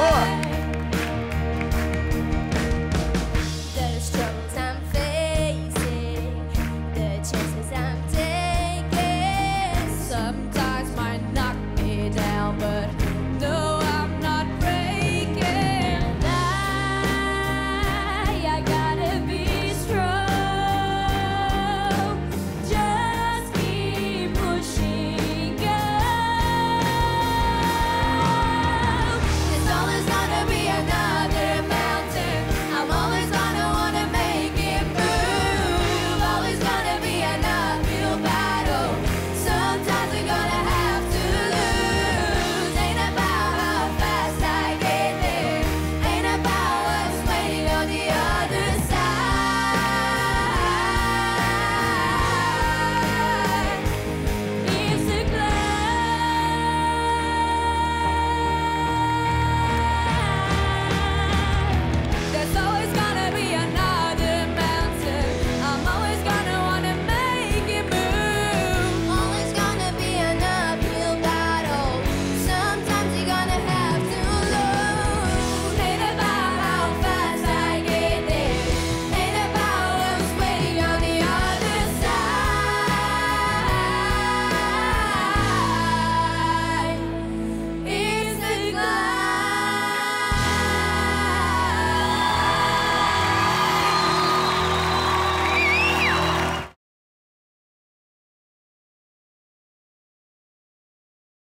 哦